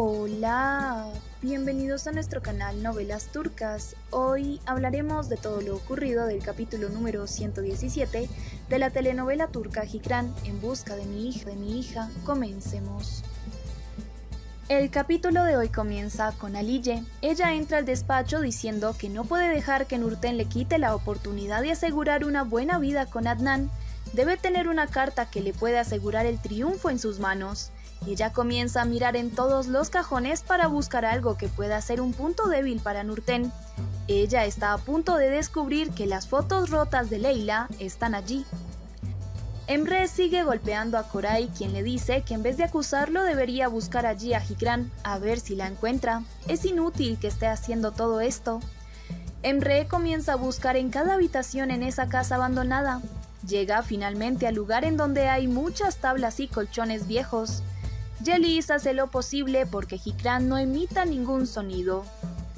Hola, bienvenidos a nuestro canal Novelas Turcas. Hoy hablaremos de todo lo ocurrido del capítulo número 117 de la telenovela turca Hikran en busca de mi hija, de mi hija. Comencemos. El capítulo de hoy comienza con Aliye. Ella entra al despacho diciendo que no puede dejar que Nurten le quite la oportunidad de asegurar una buena vida con Adnan. Debe tener una carta que le pueda asegurar el triunfo en sus manos. Ella comienza a mirar en todos los cajones para buscar algo que pueda ser un punto débil para Nurten. Ella está a punto de descubrir que las fotos rotas de Leila están allí. Emre sigue golpeando a Koray, quien le dice que en vez de acusarlo debería buscar allí a Hikran a ver si la encuentra. Es inútil que esté haciendo todo esto. Emre comienza a buscar en cada habitación en esa casa abandonada. Llega finalmente al lugar en donde hay muchas tablas y colchones viejos. Yelis hace lo posible porque Hikran no emita ningún sonido.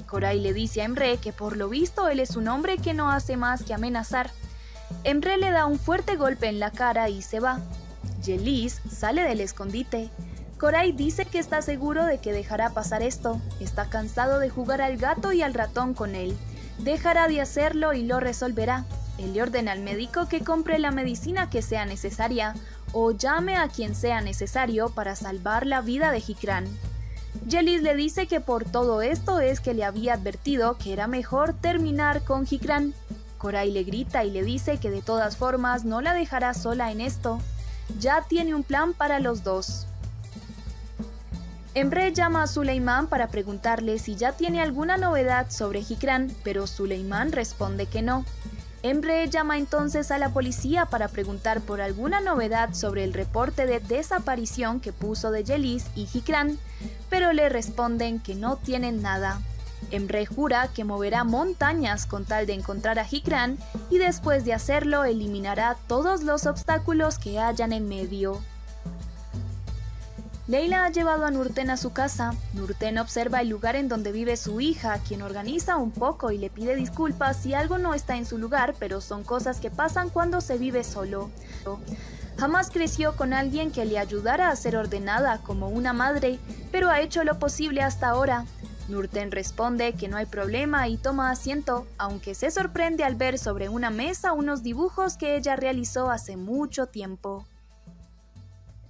Koray le dice a Emre que por lo visto él es un hombre que no hace más que amenazar. Emre le da un fuerte golpe en la cara y se va. Yelis sale del escondite. Koray dice que está seguro de que dejará pasar esto. Está cansado de jugar al gato y al ratón con él. Dejará de hacerlo y lo resolverá. Él le ordena al médico que compre la medicina que sea necesaria o llame a quien sea necesario para salvar la vida de Hikran. Yelis le dice que por todo esto es que le había advertido que era mejor terminar con Hikran. Koray le grita y le dice que de todas formas no la dejará sola en esto. Ya tiene un plan para los dos. Emre llama a Suleiman para preguntarle si ya tiene alguna novedad sobre Hikran, pero Suleiman responde que no. Emre llama entonces a la policía para preguntar por alguna novedad sobre el reporte de desaparición que puso de Yelis y Hikran, pero le responden que no tienen nada. Emre jura que moverá montañas con tal de encontrar a Hikran y después de hacerlo eliminará todos los obstáculos que hayan en medio. Leila ha llevado a Nurten a su casa. Nurten observa el lugar en donde vive su hija, quien organiza un poco y le pide disculpas si algo no está en su lugar, pero son cosas que pasan cuando se vive solo. Jamás creció con alguien que le ayudara a ser ordenada como una madre, pero ha hecho lo posible hasta ahora. Nurten responde que no hay problema y toma asiento, aunque se sorprende al ver sobre una mesa unos dibujos que ella realizó hace mucho tiempo.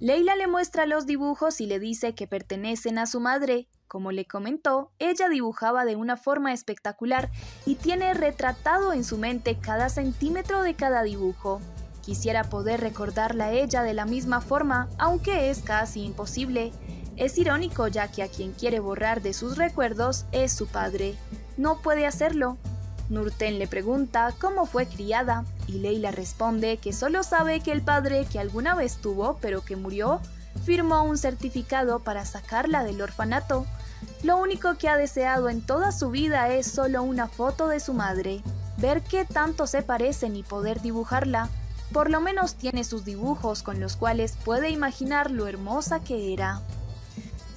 Leila le muestra los dibujos y le dice que pertenecen a su madre. Como le comentó, ella dibujaba de una forma espectacular y tiene retratado en su mente cada centímetro de cada dibujo. Quisiera poder recordarla a ella de la misma forma, aunque es casi imposible. Es irónico ya que a quien quiere borrar de sus recuerdos es su padre. No puede hacerlo, Nurten le pregunta cómo fue criada y Leila responde que solo sabe que el padre que alguna vez tuvo pero que murió firmó un certificado para sacarla del orfanato. Lo único que ha deseado en toda su vida es solo una foto de su madre, ver qué tanto se parecen y poder dibujarla. Por lo menos tiene sus dibujos con los cuales puede imaginar lo hermosa que era.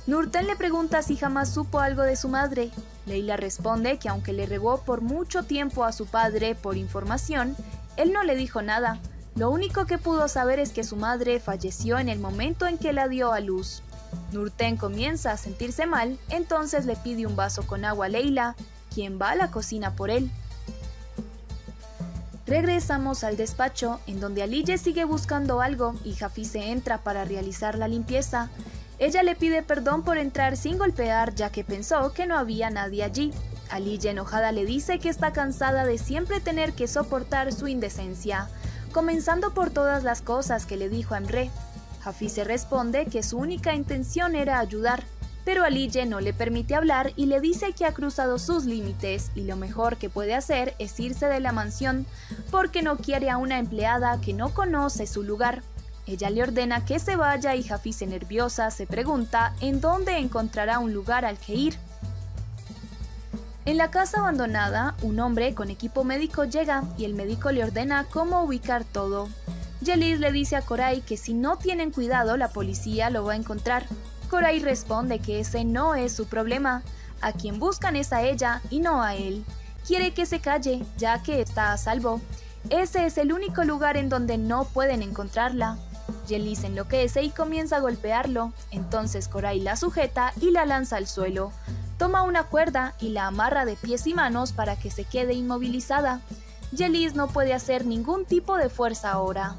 Nurten le pregunta si jamás supo algo de su madre. Leila responde que aunque le regó por mucho tiempo a su padre por información, él no le dijo nada. Lo único que pudo saber es que su madre falleció en el momento en que la dio a luz. Nurten comienza a sentirse mal, entonces le pide un vaso con agua a Leila, quien va a la cocina por él. Regresamos al despacho, en donde Aliye sigue buscando algo y se entra para realizar la limpieza. Ella le pide perdón por entrar sin golpear ya que pensó que no había nadie allí. Aliye enojada le dice que está cansada de siempre tener que soportar su indecencia, comenzando por todas las cosas que le dijo a Emre. se responde que su única intención era ayudar, pero Aliye no le permite hablar y le dice que ha cruzado sus límites y lo mejor que puede hacer es irse de la mansión porque no quiere a una empleada que no conoce su lugar. Ella le ordena que se vaya y Jafise nerviosa se pregunta en dónde encontrará un lugar al que ir. En la casa abandonada, un hombre con equipo médico llega y el médico le ordena cómo ubicar todo. Yelis le dice a Koray que si no tienen cuidado la policía lo va a encontrar. Koray responde que ese no es su problema. A quien buscan es a ella y no a él. Quiere que se calle, ya que está a salvo. Ese es el único lugar en donde no pueden encontrarla. Yelis enloquece y comienza a golpearlo. Entonces Korai la sujeta y la lanza al suelo. Toma una cuerda y la amarra de pies y manos para que se quede inmovilizada. Yelis no puede hacer ningún tipo de fuerza ahora.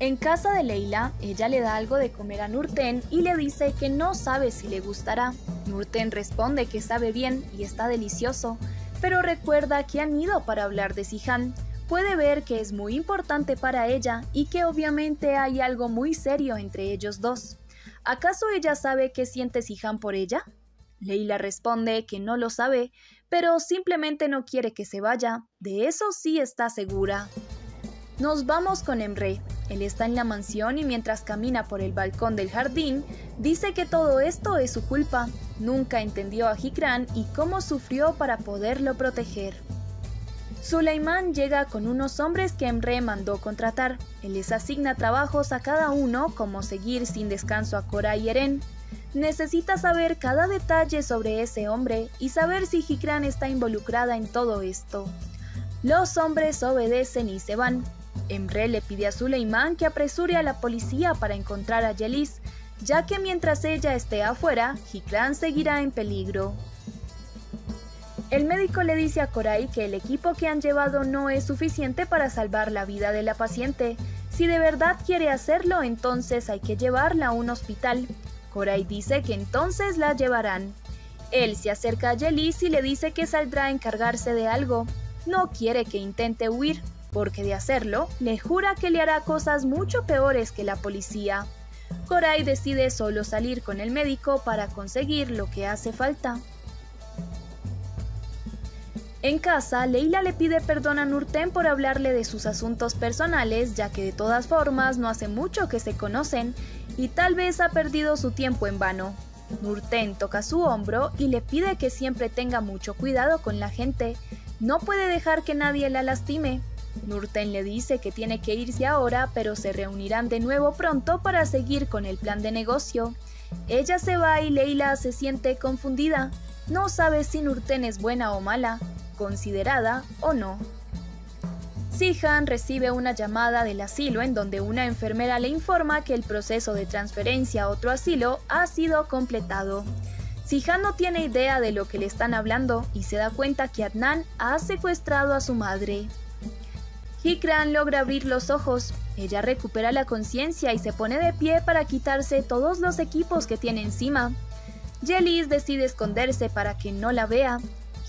En casa de Leila, ella le da algo de comer a Nurten y le dice que no sabe si le gustará. Nurten responde que sabe bien y está delicioso, pero recuerda que han ido para hablar de Sihan. Puede ver que es muy importante para ella y que obviamente hay algo muy serio entre ellos dos. ¿Acaso ella sabe qué siente Sihan por ella? Leila responde que no lo sabe, pero simplemente no quiere que se vaya. De eso sí está segura. Nos vamos con Emre. Él está en la mansión y mientras camina por el balcón del jardín, dice que todo esto es su culpa. Nunca entendió a Hikran y cómo sufrió para poderlo proteger. Suleiman llega con unos hombres que Emre mandó contratar. Él les asigna trabajos a cada uno, como seguir sin descanso a Cora y Eren. Necesita saber cada detalle sobre ese hombre y saber si Hikran está involucrada en todo esto. Los hombres obedecen y se van. Emre le pide a Suleiman que apresure a la policía para encontrar a Yelis, ya que mientras ella esté afuera, Hikran seguirá en peligro. El médico le dice a Korai que el equipo que han llevado no es suficiente para salvar la vida de la paciente. Si de verdad quiere hacerlo, entonces hay que llevarla a un hospital. Korai dice que entonces la llevarán. Él se acerca a Yelis y le dice que saldrá a encargarse de algo. No quiere que intente huir, porque de hacerlo, le jura que le hará cosas mucho peores que la policía. Korai decide solo salir con el médico para conseguir lo que hace falta. En casa, Leila le pide perdón a Nurten por hablarle de sus asuntos personales, ya que de todas formas no hace mucho que se conocen y tal vez ha perdido su tiempo en vano. Nurten toca su hombro y le pide que siempre tenga mucho cuidado con la gente. No puede dejar que nadie la lastime. Nurten le dice que tiene que irse ahora, pero se reunirán de nuevo pronto para seguir con el plan de negocio. Ella se va y Leila se siente confundida. No sabe si Nurten es buena o mala considerada o no. Sihan recibe una llamada del asilo en donde una enfermera le informa que el proceso de transferencia a otro asilo ha sido completado. Sihan no tiene idea de lo que le están hablando y se da cuenta que Adnan ha secuestrado a su madre. Hikran logra abrir los ojos. Ella recupera la conciencia y se pone de pie para quitarse todos los equipos que tiene encima. Yelis decide esconderse para que no la vea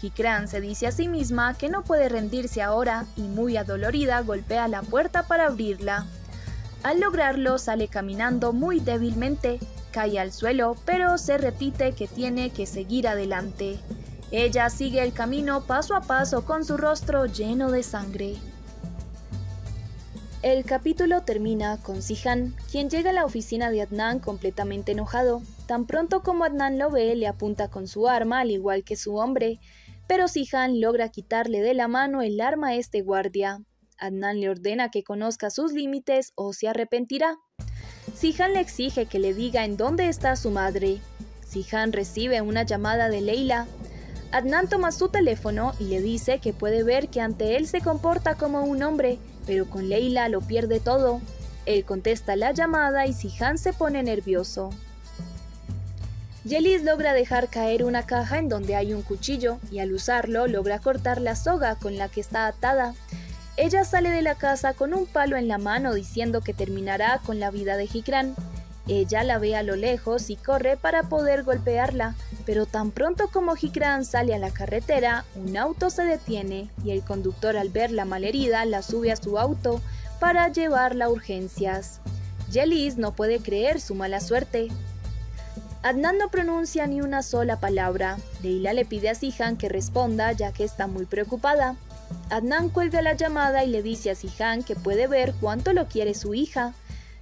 Hikran se dice a sí misma que no puede rendirse ahora y muy adolorida golpea la puerta para abrirla. Al lograrlo sale caminando muy débilmente, cae al suelo, pero se repite que tiene que seguir adelante. Ella sigue el camino paso a paso con su rostro lleno de sangre. El capítulo termina con Sihan, quien llega a la oficina de Adnan completamente enojado. Tan pronto como Adnan lo ve, le apunta con su arma, al igual que su hombre, pero Sihan logra quitarle de la mano el arma a este guardia. Adnan le ordena que conozca sus límites o se arrepentirá. Sihan le exige que le diga en dónde está su madre. Sihan recibe una llamada de Leila. Adnan toma su teléfono y le dice que puede ver que ante él se comporta como un hombre, pero con Leila lo pierde todo. Él contesta la llamada y Sihan se pone nervioso. Yelis logra dejar caer una caja en donde hay un cuchillo y al usarlo logra cortar la soga con la que está atada. Ella sale de la casa con un palo en la mano diciendo que terminará con la vida de Hikran. Ella la ve a lo lejos y corre para poder golpearla, pero tan pronto como Hikran sale a la carretera, un auto se detiene y el conductor al ver la malherida la sube a su auto para llevarla a urgencias. Yelis no puede creer su mala suerte, Adnan no pronuncia ni una sola palabra. Leila le pide a Sihan que responda ya que está muy preocupada. Adnan cuelga la llamada y le dice a Sihan que puede ver cuánto lo quiere su hija.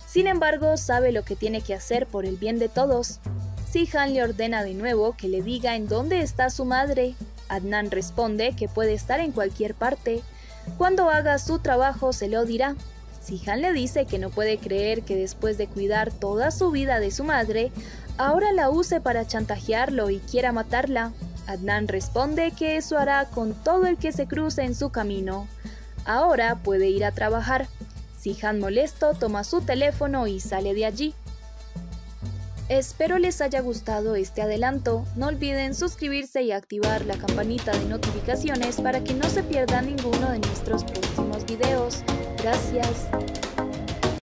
Sin embargo, sabe lo que tiene que hacer por el bien de todos. Sihan le ordena de nuevo que le diga en dónde está su madre. Adnan responde que puede estar en cualquier parte. Cuando haga su trabajo se lo dirá. Sihan le dice que no puede creer que después de cuidar toda su vida de su madre, ahora la use para chantajearlo y quiera matarla. Adnan responde que eso hará con todo el que se cruce en su camino. Ahora puede ir a trabajar. Han molesto toma su teléfono y sale de allí. Espero les haya gustado este adelanto, no olviden suscribirse y activar la campanita de notificaciones para que no se pierdan ninguno de nuestros próximos videos. Gracias.